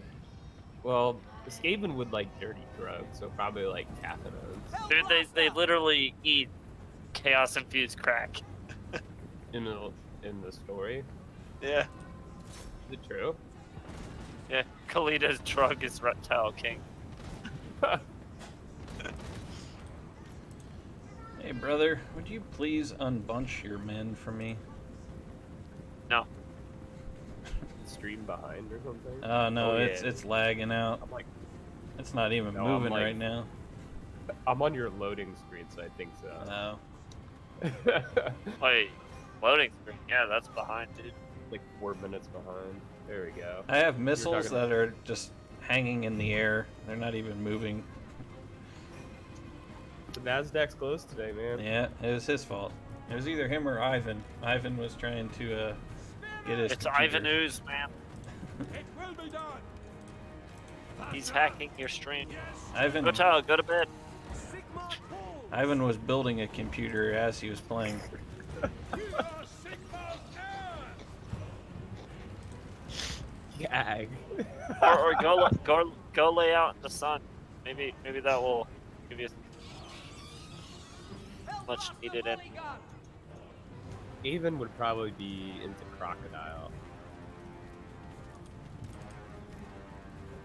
Speaker 5: Well, Skaven would like dirty drugs, so probably like cathinones.
Speaker 3: Dude, they, they literally eat chaos infused crack.
Speaker 5: In the in the story,
Speaker 3: Yeah.
Speaker 5: is it true?
Speaker 3: Yeah. Kalita's drug is Reptile King.
Speaker 1: Hey, brother, would you please unbunch your men for me?
Speaker 3: No.
Speaker 5: Stream behind or something?
Speaker 1: Oh no,
Speaker 5: Oh,
Speaker 1: it's
Speaker 5: yeah.
Speaker 1: it's lagging out.
Speaker 5: I'm like,
Speaker 1: It's not even
Speaker 5: No,
Speaker 1: moving
Speaker 5: like-
Speaker 1: right now.
Speaker 5: I'm on your loading screen, so I think so.
Speaker 1: No. [laughs]
Speaker 3: Wait, loading screen. Yeah, that's behind, dude.
Speaker 5: like four minutes behind. There we go.
Speaker 1: I have missiles
Speaker 5: talking-
Speaker 1: that are just hanging in the air. They're not even moving.
Speaker 5: The Nasdaq's closed today, man.
Speaker 1: Yeah, it was his fault. It was either him or Ivan. Ivan was trying to uh, get his.
Speaker 3: It's
Speaker 1: computer.
Speaker 3: Ivan Ooze, man.
Speaker 4: It will be done.
Speaker 3: He's hacking your stream.
Speaker 4: Yes.
Speaker 1: Ivan.
Speaker 3: Go child, go to bed.
Speaker 1: Ivan was building a computer as he was playing. [laughs]
Speaker 4: You are Sigmar's heir.
Speaker 5: Gag.
Speaker 3: Or, or go [laughs] go go lay out in the sun. Maybe maybe that will give you much needed in.
Speaker 5: Haven would probably be into crocodile.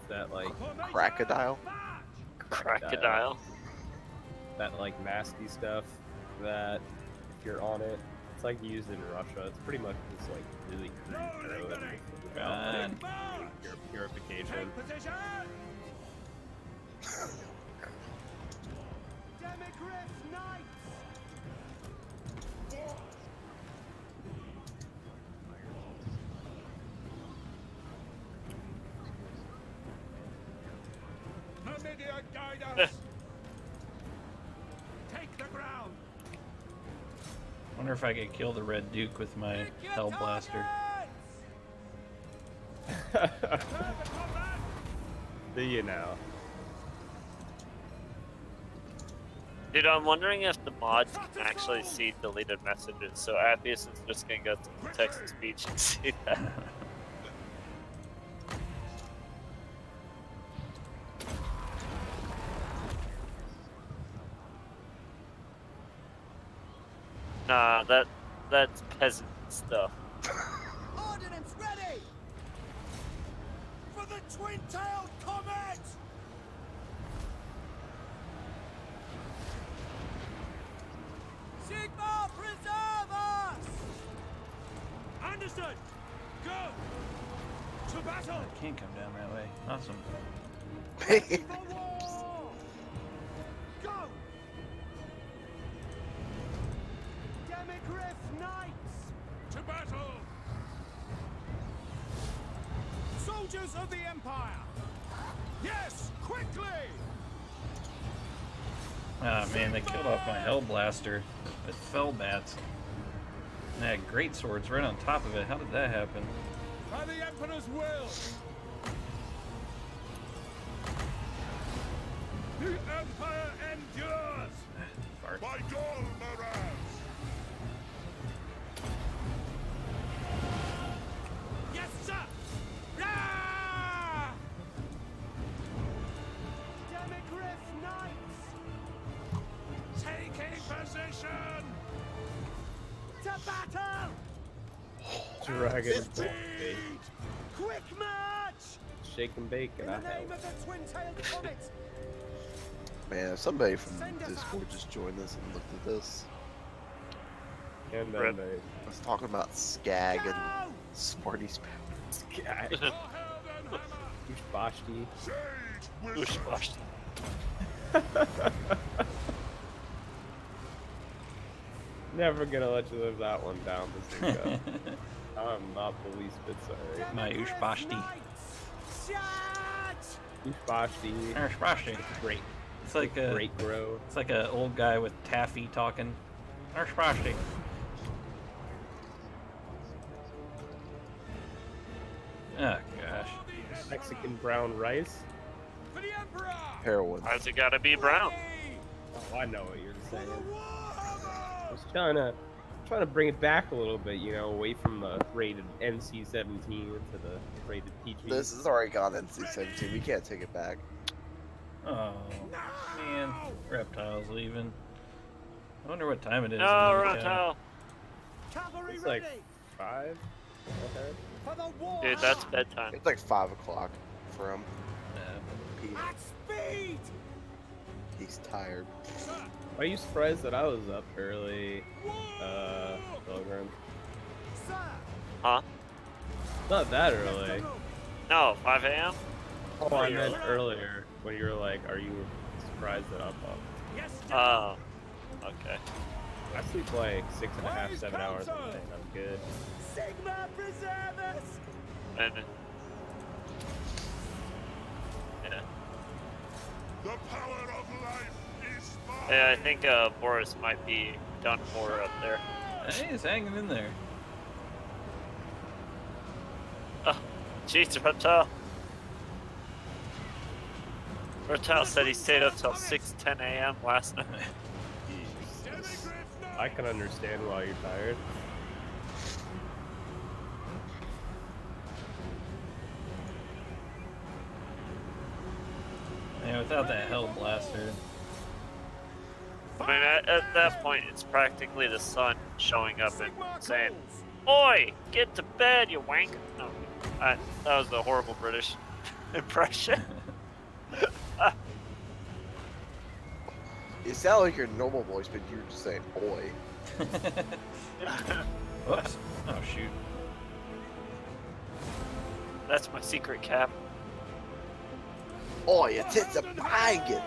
Speaker 5: Is that like
Speaker 8: Crocodile?
Speaker 3: Crocodile.
Speaker 5: that like nasty stuff that if you're on it, it's like used in Russia. It's pretty much just like really crude code about like,
Speaker 4: March.
Speaker 5: pure- purification. [laughs]
Speaker 1: Wonder if I could kill the Red Duke with my
Speaker 4: Pick your
Speaker 1: Hell Blaster.
Speaker 4: targets. Turn the combat.
Speaker 5: Do you know?
Speaker 3: Dude, I'm wondering if the mods can actually see deleted messages. So Appius is just gonna go to text to speech and see that. [laughs] that that's peasant stuff.
Speaker 4: Ordnance ready! For the twin-tailed comet! Sigmar, preserve us! Understood! Go! To battle!
Speaker 1: Can't come down that way. Awesome.
Speaker 4: Of the Empire! Yes, quickly!
Speaker 1: Ah man, they killed off my Hell Blaster with fell bats. And I had great swords right on top of it. How did that happen?
Speaker 4: By the Emperor's will! The Empire endures!
Speaker 1: Fart.
Speaker 7: By
Speaker 5: Shake and bake
Speaker 4: In
Speaker 5: and
Speaker 4: the
Speaker 5: I
Speaker 4: name of the twin-tailed comet! [laughs]
Speaker 8: Man, if somebody from Discord just joined us and looked at this.
Speaker 5: And then
Speaker 3: Rip.
Speaker 5: they
Speaker 8: I was talking about Skag and
Speaker 4: Go!
Speaker 8: Smarties.
Speaker 5: Gag.
Speaker 4: For Helden Hammer!
Speaker 5: Ushbashti.
Speaker 7: Sage
Speaker 3: Oosh.
Speaker 5: Never gonna let you live that one down, [laughs] Bazinga. I'm not the least bit sorry.
Speaker 1: My
Speaker 4: Demigryph
Speaker 1: Ushbashti.
Speaker 4: Knights! Shot!
Speaker 5: Ushbashti. Great,
Speaker 1: It's like a
Speaker 5: great grow.
Speaker 1: it's like an old guy with taffy talking. Arshbashi. Oh gosh.
Speaker 5: Mexican brown rice.
Speaker 4: For the Emperor!
Speaker 8: Heroin.
Speaker 3: Why's it gotta be brown?
Speaker 5: Oh, I know what you're saying.
Speaker 4: the
Speaker 5: I
Speaker 4: Warhammer!
Speaker 5: was trying to, bring it back a little bit, you know, away from the rated NC-17 to the rated PG.
Speaker 8: This has already gone NC-17. We can't take it back.
Speaker 1: Oh, man. Reptile's leaving. I wonder what time it is. Oh,
Speaker 3: No,
Speaker 1: North
Speaker 3: Reptile.
Speaker 4: Cavalry
Speaker 5: It's
Speaker 4: ready.
Speaker 5: like five. Okay.
Speaker 4: For the war.
Speaker 3: Dude, that's bedtime.
Speaker 8: It's like 5 o'clock for him.
Speaker 1: Canada.
Speaker 8: He,
Speaker 4: At speed.
Speaker 8: he's tired.
Speaker 5: Are you surprised that I was up early, uh, Pilgrim?
Speaker 3: Huh?
Speaker 5: Not that early.
Speaker 3: No, 5 a.m.
Speaker 5: Oh, I meant
Speaker 3: early.
Speaker 5: earlier when you were like, "Are you surprised that I'm up?"
Speaker 4: Yes.
Speaker 3: Oh, okay.
Speaker 5: I sleep like six and a half, seven hours a day. I'm good.
Speaker 4: Sigmar preserve us.
Speaker 3: And yeah,
Speaker 7: The power
Speaker 3: yeah, I think uh, Boris might be done for up there.
Speaker 1: Hey, he's hanging in there.
Speaker 3: Oh, jeez, Reptile. Reptile said he stayed up till 6, 10 a.m. last night. [laughs]
Speaker 5: I can understand why you're tired.
Speaker 1: Yeah, without that hell blaster.
Speaker 3: I mean, at, at that point, it's practically the sun showing up and saying,
Speaker 4: calls.
Speaker 3: "Oi, get to bed, you wank." No, I, that was a horrible British [laughs] impression.
Speaker 8: You sound like your normal voice, but you're just saying "oi." [laughs]
Speaker 1: Whoops. Oh, shoot.
Speaker 3: That's my secret cap.
Speaker 8: Oi, your tits are banging.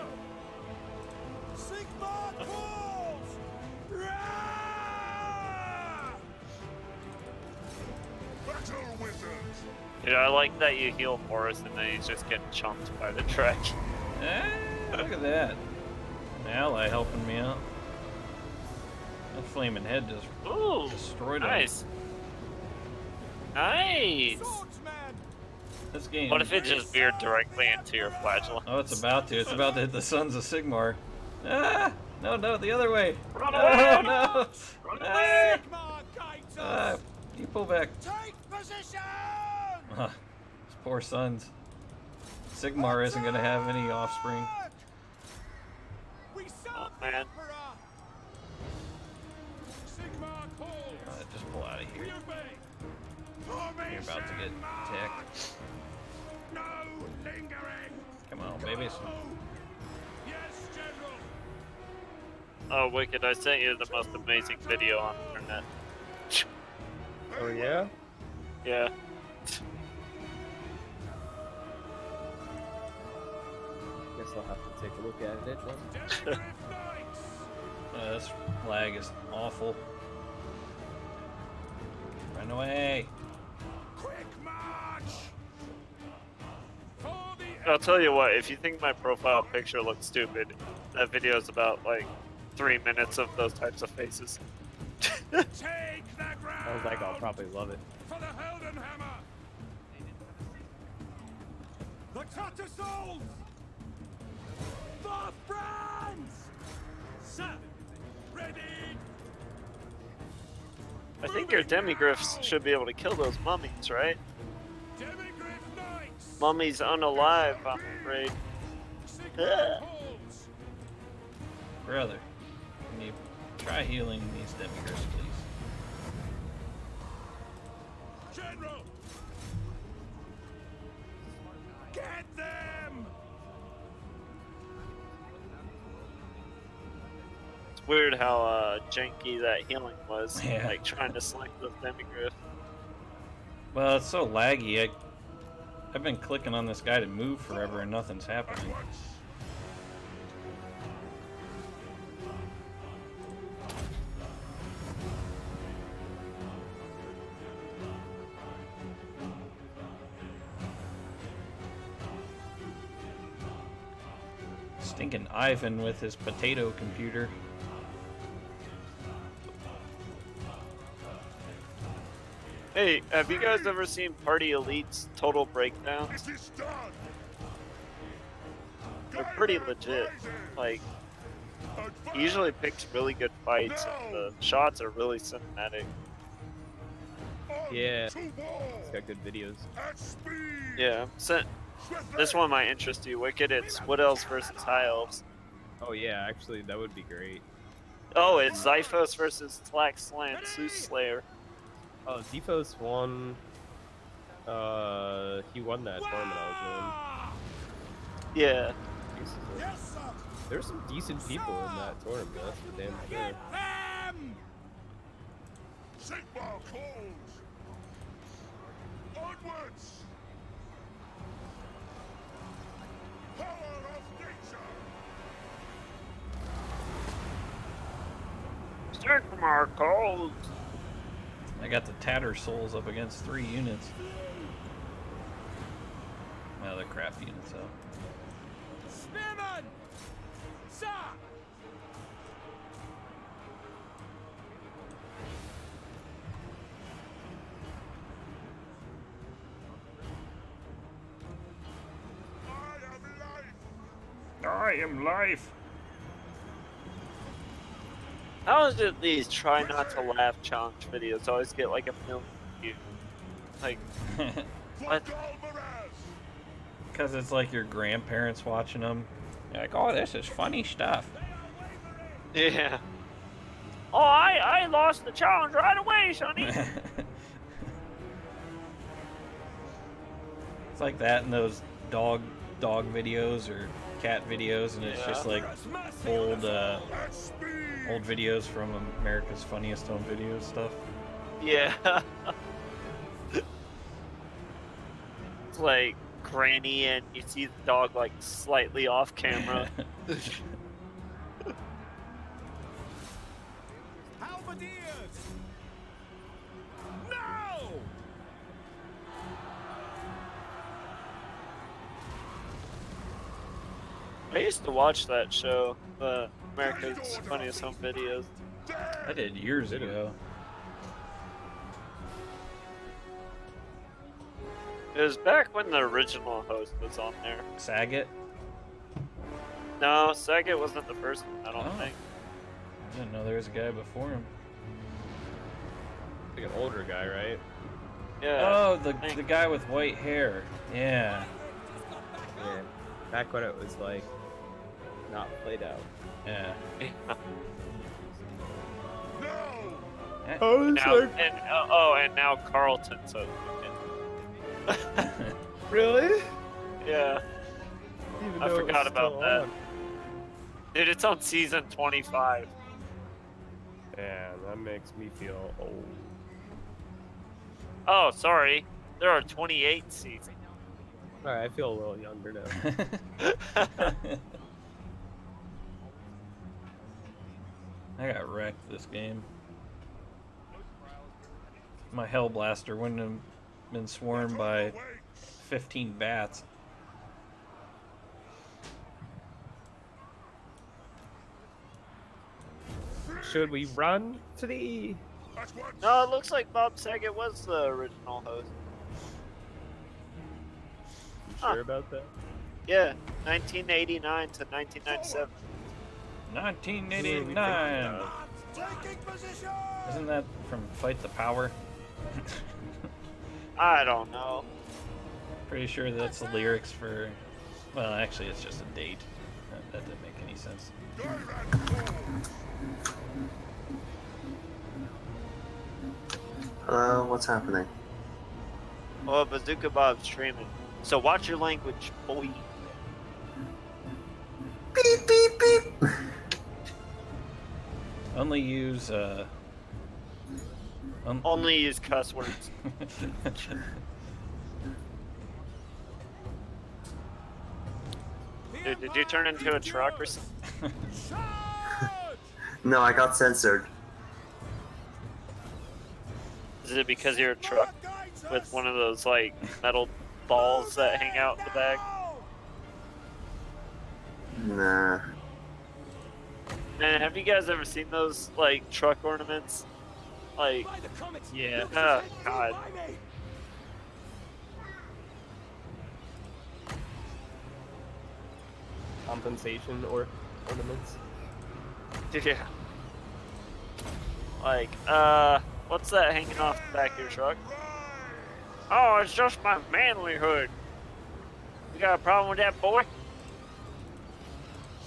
Speaker 3: Dude, I like that you heal Boris and then he's just getting chumped by the trek. [laughs]
Speaker 1: Eh, look at that. An ally helping me out. That flaming head just
Speaker 3: Ooh,
Speaker 1: destroyed him.
Speaker 3: nice. Nice.
Speaker 1: This game.
Speaker 3: What if it just veered directly into your flagellum?
Speaker 1: Oh, it's about to. It's about to hit the Sons of Sigmar. Ah! No, no, the other way.
Speaker 3: Run
Speaker 1: no,
Speaker 3: away!
Speaker 1: no.
Speaker 3: Run
Speaker 1: Ah,
Speaker 3: away!
Speaker 4: Sigmar guides
Speaker 1: ah, you pull back.
Speaker 4: Take position.
Speaker 1: Ah, these poor sons. Sigmar isn't gonna have any offspring.
Speaker 4: We serve
Speaker 3: Oh, man.
Speaker 4: Emperor. Sigmar calls.
Speaker 1: Uh, just pull out of
Speaker 4: We
Speaker 1: here. You're about to get attacked.
Speaker 4: No lingering.
Speaker 1: Come on, babies.
Speaker 4: Yes, General.
Speaker 3: Oh, Wicked, I sent you the most amazing video on the internet.
Speaker 5: Oh yeah.
Speaker 3: Yeah.
Speaker 5: Guess I'll have to take a look at it. then. [laughs]
Speaker 4: Demigryph
Speaker 1: Uh, this lag is awful. Run away.
Speaker 4: Quick march.
Speaker 3: I'll tell you what, if you think my profile picture looks stupid, that video is about like three minutes of those types of faces. [laughs]
Speaker 4: Take the ground.
Speaker 5: I was like, I'll probably love it.
Speaker 4: For the Heldenhammer. The Tattersouls. For France. Sir. Ready.
Speaker 3: I think your demigryphs should be able to kill those mummies, right?
Speaker 4: Demigryph Knights.
Speaker 3: Mummies unalive, I'm afraid.
Speaker 1: Brother, can you try healing these demigryphs, please?
Speaker 4: General.
Speaker 3: It's weird how uh, janky that healing was. [laughs]
Speaker 1: Yeah.
Speaker 3: Like trying to select those demigryphs.
Speaker 1: Well, it's so laggy. I, I've been clicking on this guy to move forever and nothing's happening. Stinking Ivan with his potato computer.
Speaker 3: Hey, have you guys ever seen Party Elite's Total Breakdown?
Speaker 7: This is done.
Speaker 3: They're pretty legit. Like, He usually picks really good fights, and the shots are really cinematic.
Speaker 5: Yeah.
Speaker 7: To
Speaker 5: He's got good videos.
Speaker 3: Yeah, so this one might interest you, Wicked. It's Wood Elves versus High Elves.
Speaker 5: Oh yeah, actually that would be great.
Speaker 3: Oh, it's Zyphos versus Tlaxlan, Slant, Slayer.
Speaker 5: Oh, Zephos won. Uh, he won that tournament I
Speaker 3: Yeah.
Speaker 5: was in.
Speaker 4: Yes.
Speaker 5: There's some decent people in that tournament. That's for damn sure.
Speaker 4: Get them!
Speaker 7: Sigmar calls. Onwards. Power of nature.
Speaker 3: Sigmar calls.
Speaker 1: I got the Tatter Souls up against three units. Well, they're crap units, though.
Speaker 4: Spearman! Sir!
Speaker 7: I am life.
Speaker 1: I am life!
Speaker 3: How is it these try not to laugh challenge videos always get like a million views? Like, [laughs] What?
Speaker 1: Because it's like your grandparents watching them. You're like, oh, this is funny stuff.
Speaker 3: yeah. Oh, I I lost the challenge right away, Sonny. [laughs]
Speaker 1: it's like that in those dog dog videos or cat videos, and it's just like old uh, old videos from America's Funniest Home Videos stuff.
Speaker 3: yeah. [laughs] it's like Granny, and you see the dog like slightly off camera. [laughs] used to watch that show, the America's Funniest Home Videos.
Speaker 1: I did years ago.
Speaker 3: It was back when the original host was on there.
Speaker 1: Saget.
Speaker 3: No, Saget wasn't the first one, I don't
Speaker 1: Oh.
Speaker 3: think.
Speaker 1: I didn't know there was a guy before him.
Speaker 5: Like an older guy, right?
Speaker 3: Yeah.
Speaker 1: Oh, the the guy with white hair. Yeah.
Speaker 5: Yeah. Back when it was like not played out.
Speaker 1: Yeah. [laughs]
Speaker 7: No.
Speaker 1: Eh,
Speaker 3: now, and uh, oh, and now Carlton's [laughs] hosting it.
Speaker 5: Really?
Speaker 3: Yeah,
Speaker 5: Even
Speaker 3: I
Speaker 5: though it was
Speaker 3: forgot about that.
Speaker 5: on.
Speaker 3: dude, it's on season 25.
Speaker 5: Yeah, that makes me feel old.
Speaker 3: Oh, sorry, there are 28 seasons.
Speaker 5: Alright, I feel a little younger now. [laughs]
Speaker 1: I got wrecked this game. My Hellblaster wouldn't have been swarmed by 15 bats.
Speaker 5: Should we run to the?
Speaker 7: At.
Speaker 3: No, it looks like Bob Saget was the original host.
Speaker 5: You
Speaker 3: Huh.
Speaker 5: sure about that?
Speaker 3: Yeah, 1989 to 1997.
Speaker 1: 1989. Isn't that from Fight the Power? [laughs]
Speaker 3: I don't know.
Speaker 1: Pretty sure that's the lyrics for. Well, actually, it's just a date. That, that didn't make any sense.
Speaker 7: Direct.
Speaker 9: Hello, what's happening?
Speaker 3: Well, Bazooka Bob's streaming. So watch your language, boy.
Speaker 9: Beep beep beep. [laughs]
Speaker 1: Only use. Uh, un-
Speaker 3: Only use cuss words. [laughs] Dude, did you turn into a truck or something? [laughs]
Speaker 9: No, I got censored.
Speaker 3: Is it because you're a truck with one of those like metal balls that hang out in the back?
Speaker 9: Nah.
Speaker 3: Man, have you guys ever seen those like truck ornaments? Like,
Speaker 5: Yeah.
Speaker 3: oh god.
Speaker 5: Compensation or ornaments. [laughs]
Speaker 3: Yeah. Like, uh, what's that hanging off the back of your truck? Oh, it's just my manlyhood. You got a problem with that, boy?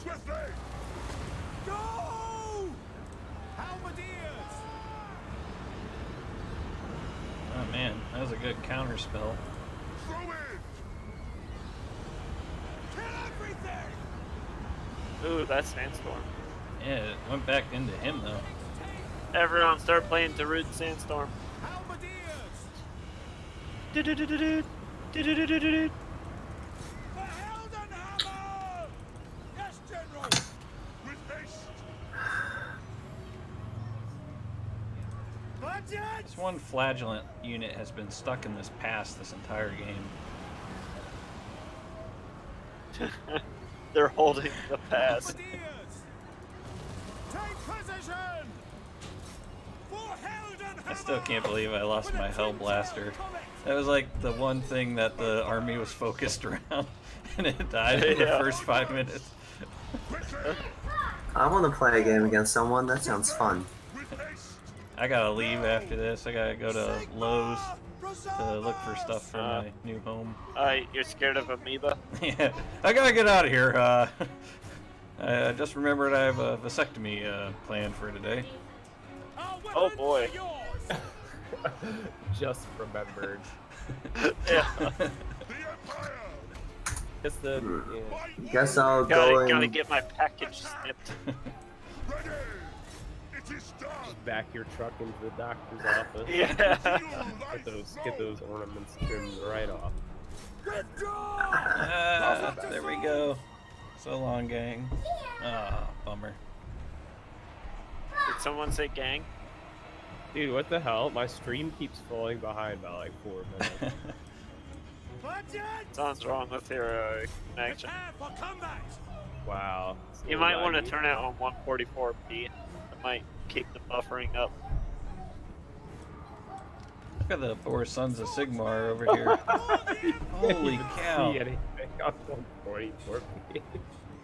Speaker 7: Swiftly!
Speaker 4: Go! Halberdiers!
Speaker 1: Oh man, that was a good counter spell.
Speaker 7: Throw in!
Speaker 4: Kill everything!
Speaker 3: Ooh, that sandstorm.
Speaker 1: Yeah, it went back into him though.
Speaker 3: Everyone start playing Darude Sandstorm.
Speaker 4: Halberdiers!
Speaker 3: Du-du-du-du-du. Du-du-du-du-du.
Speaker 4: The Heldenhammer! Yes, General!
Speaker 7: With haste!
Speaker 4: Budget!
Speaker 1: This one flagellant unit has been stuck in this pass this entire game. [laughs]
Speaker 3: They're holding the pass.
Speaker 4: Halberdiers! Take position! For Heldenhammer!
Speaker 1: I still can't believe I lost my Hell Blaster. That was like the one thing that the army was focused [laughs] around, and it died in the first five minutes.
Speaker 9: I want to play a game against someone. That sounds fun.
Speaker 7: With haste!
Speaker 1: I gotta leave after this. I gotta go to Lowe's to look for stuff for
Speaker 3: Uh.
Speaker 1: my new home.
Speaker 3: Uh, you're scared of amoeba? [laughs]
Speaker 1: yeah, I gotta get out of here. Uh, [laughs] I just remembered I have a vasectomy uh, planned for today.
Speaker 3: Oh, boy. [laughs]
Speaker 5: Just remembered.
Speaker 3: yeah.
Speaker 7: The Empire!
Speaker 5: Just the
Speaker 9: Hmm.
Speaker 5: yeah.
Speaker 9: Guess I'll go
Speaker 3: Gotta,
Speaker 9: in.
Speaker 3: gotta get my package snipped.
Speaker 5: Back your truck into the doctor's office.
Speaker 3: Yeah. [laughs]
Speaker 5: Get those get those ornaments trimmed right off.
Speaker 1: Ah, there we go. So long, gang. Ah, bummer.
Speaker 3: Did someone say gang?
Speaker 5: Dude, what the hell? My stream keeps falling behind by like four minutes. [laughs]
Speaker 4: Budget!
Speaker 3: Something's wrong with your uh, connection.
Speaker 4: Prepare for combat!
Speaker 5: wow. It's
Speaker 3: You might want to turn it on 144p. It might keep the buffering up.
Speaker 1: Look at the poor sons of Sigmar over [laughs] here. Holy cow.
Speaker 5: See anything [laughs] on 144p.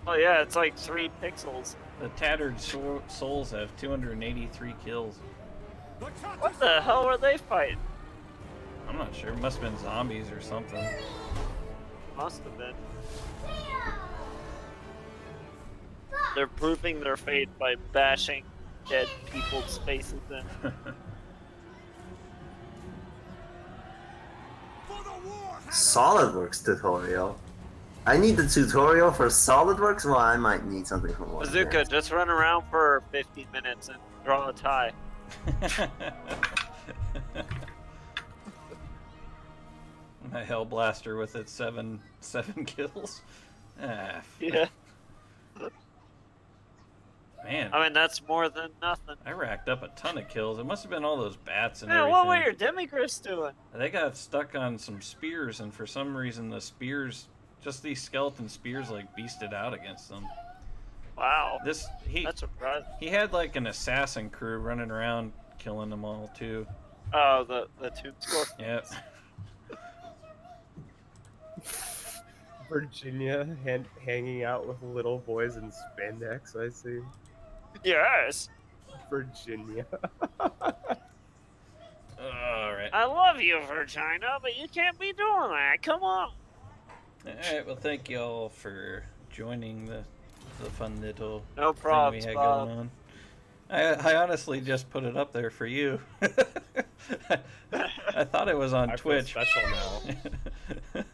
Speaker 3: Oh yeah, it's like three pixels.
Speaker 1: The tattered so- souls have 283 kills.
Speaker 3: What the hell were they fighting?
Speaker 1: I'm not sure. Must have been zombies or something.
Speaker 3: Must have been. They're proving their fate by bashing dead people's faces in.
Speaker 4: for the war!
Speaker 9: SolidWorks tutorial. I need the tutorial for SolidWorks. Well, I might need something from one.
Speaker 3: Bazooka, just run around for 15 minutes and draw a tie. [laughs]
Speaker 1: My Hell Blaster with its seven seven [laughs] kills. Ah,
Speaker 3: Yeah.
Speaker 1: Man,
Speaker 3: I mean, that's more than nothing.
Speaker 1: I racked up a ton of kills. It must have been all those bats and
Speaker 3: Man,
Speaker 1: everything.
Speaker 3: what were your demigris doing?
Speaker 1: They got stuck on some spears, and for some reason, the spears, just these skeleton spears, like beasted out against them.
Speaker 3: Wow.
Speaker 1: This he
Speaker 3: That's surprising.
Speaker 1: he had like an assassin crew running around killing them all too.
Speaker 3: Oh, the, the tomb score.
Speaker 1: Yep.
Speaker 5: Virginia han- hanging out with little boys in spandex. I see.
Speaker 3: Yes.
Speaker 5: Virginia. [laughs]
Speaker 1: all right.
Speaker 3: I love you, Virginia, but you can't be doing that. Come on.
Speaker 1: All right. Well, thank you all for joining the the fun little
Speaker 3: No
Speaker 1: thing we had
Speaker 3: Bob.
Speaker 1: going on. I, I honestly just put it up there for you. [laughs] I thought it was on
Speaker 5: I feel
Speaker 1: Twitch.
Speaker 5: special now. [laughs]